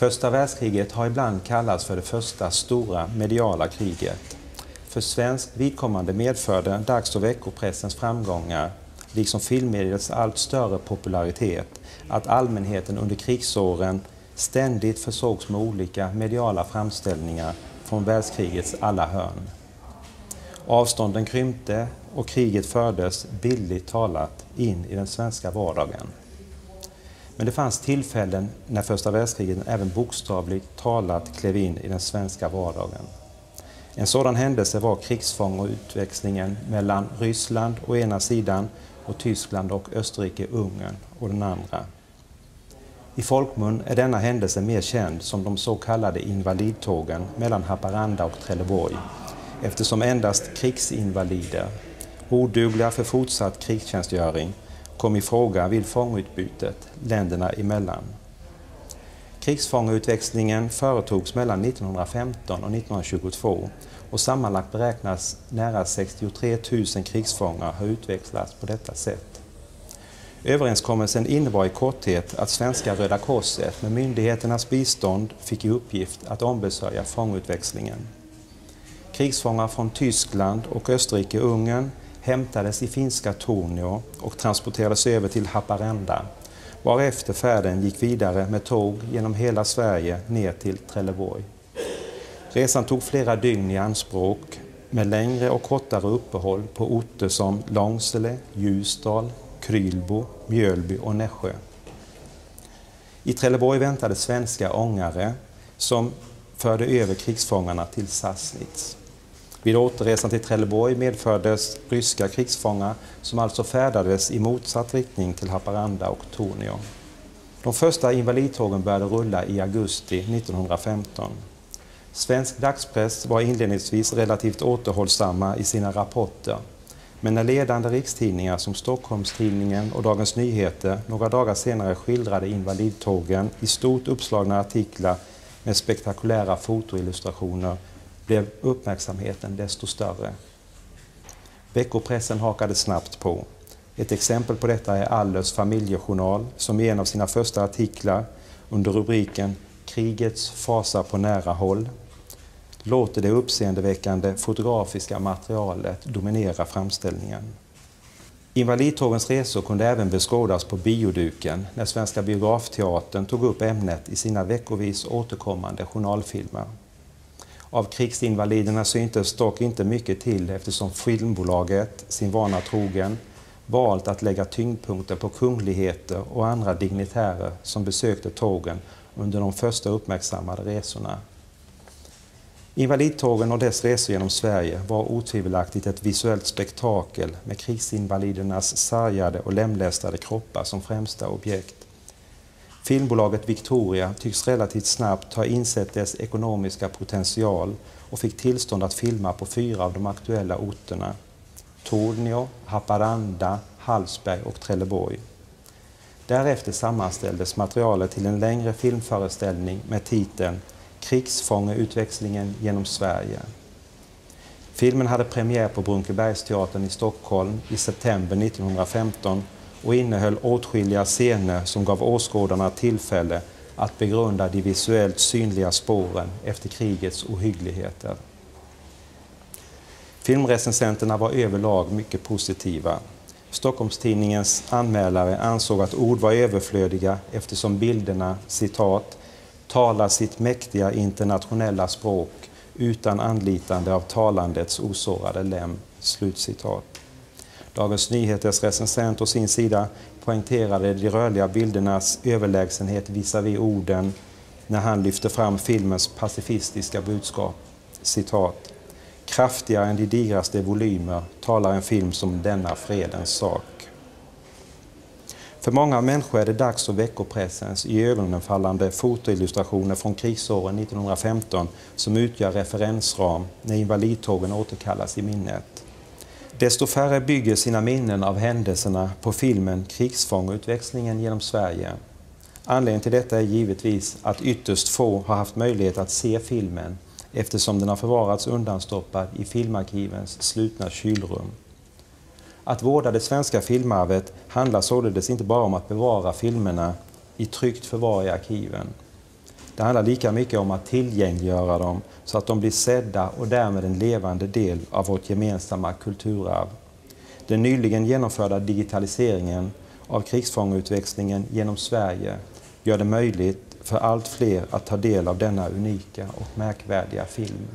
Första världskriget har ibland kallats för det första stora mediala kriget. För svenskt vidkommande medförde dags och veckopressens framgångar, liksom filmmediets allt större popularitet, att allmänheten under krigsåren ständigt försågs med olika mediala framställningar från världskrigets alla hörn. Avstånden krympte och kriget fördes, bildligt talat, in i den svenska vardagen. Men det fanns tillfällen när första världskriget även bokstavligt talat klev in i den svenska vardagen. En sådan händelse var krigsfång och utväxlingen mellan Ryssland å ena sidan och Tyskland och Österrike-Ungern å den andra. I folkmun är denna händelse mer känd som de så kallade invalidtågen mellan Haparanda och Trelleborg eftersom endast krigsinvalider, odugliga för fortsatt krigstjänstgöring, kom i fråga vid fångutbytet länderna emellan. Krigsfångutväxlingen företogs mellan 1915 och 1922 och sammanlagt beräknas nära 63 000 krigsfångar ha utväxlats på detta sätt. Överenskommelsen innebar i korthet att svenska Röda Korset med myndigheternas bistånd fick i uppgift att ombesörja fångutväxlingen. Krigsfångar från Tyskland och Österrike-Ungern hämtades i finska Tornio och transporterades över till Haparanda, varefter färden gick vidare med tåg genom hela Sverige ner till Trelleborg. Resan tog flera dygn i anspråk med längre och kortare uppehåll på orter som Långsele, Ljusdal, Krylbo, Mjölby och Nässjö. I Trelleborg väntade svenska ångare som förde över krigsfångarna till Sassnitz. Vid återresan till Trelleborg medfördes ryska krigsfångar som alltså färdades i motsatt riktning till Haparanda och Tornio. De första invalidtågen började rulla i augusti 1915. Svensk dagspress var inledningsvis relativt återhållsamma i sina rapporter men när ledande rikstidningar som Stockholms-Tidningen och Dagens Nyheter några dagar senare skildrade invalidtågen i stort uppslagna artiklar med spektakulära fotoillustrationer blev uppmärksamheten desto större. Veckopressen hakade snabbt på. Ett exempel på detta är Allers familjejournal som i en av sina första artiklar under rubriken Krigets fasa på nära håll låter det uppseendeväckande fotografiska materialet dominera framställningen. Invalidtågens resor kunde även beskådas på bioduken när Svenska Biografteatern tog upp ämnet i sina veckovis återkommande journalfilmer. Av krigsinvaliderna syntes dock inte mycket till eftersom filmbolaget, sin vana trogen, valt att lägga tyngdpunkten på kungligheter och andra dignitärer som besökte tågen under de första uppmärksammade resorna. Invalidtågen och dess resor genom Sverige var otvivelaktigt ett visuellt spektakel med krigsinvalidernas sargade och lemlästade kroppar som främsta objekt. Filmbolaget Victoria tycks relativt snabbt ha insett dess ekonomiska potential och fick tillstånd att filma på fyra av de aktuella orterna. Tornio, Haparanda, Hallsberg och Trelleborg. Därefter sammanställdes materialet till en längre filmföreställning med titeln Krigsfångeutväxlingen genom Sverige. Filmen hade premiär på Brunkebergsteatern i Stockholm i september 1915 och innehöll åtskilliga scener som gav åskådarna tillfälle att begrunda de visuellt synliga spåren efter krigets ohyggligheter. Filmrecensenterna var överlag mycket positiva. Stockholmstidningens anmälare ansåg att ord var överflödiga eftersom bilderna, citat, talar sitt mäktiga internationella språk utan anlitande av talandets osårade lem. Slutcitat. Dagens Nyheters recensent å sin sida poängterade de rörliga bildernas överlägsenhet visavi orden när han lyfte fram filmens pacifistiska budskap. Citat. Kraftigare än de digraste volymer talar en film som denna fredens sak. För många människor är det dags och veckopressens i ögonen fallande fotoillustrationer från krigsåren 1915 som utgör referensram när invalidtågen återkallas i minnet. Desto färre bygger sina minnen av händelserna på filmen Krigsfångutväxlingen genom Sverige. Anledningen till detta är givetvis att ytterst få har haft möjlighet att se filmen eftersom den har förvarats undanstoppad i filmarkivens slutna kylrum. Att vårda det svenska filmarvet handlar således inte bara om att bevara filmerna i tryggt förvar i arkiven. Det handlar lika mycket om att tillgängliggöra dem så att de blir sedda och därmed en levande del av vårt gemensamma kulturarv. Den nyligen genomförda digitaliseringen av krigsfångutväxlingen genom Sverige gör det möjligt för allt fler att ta del av denna unika och märkvärdiga film.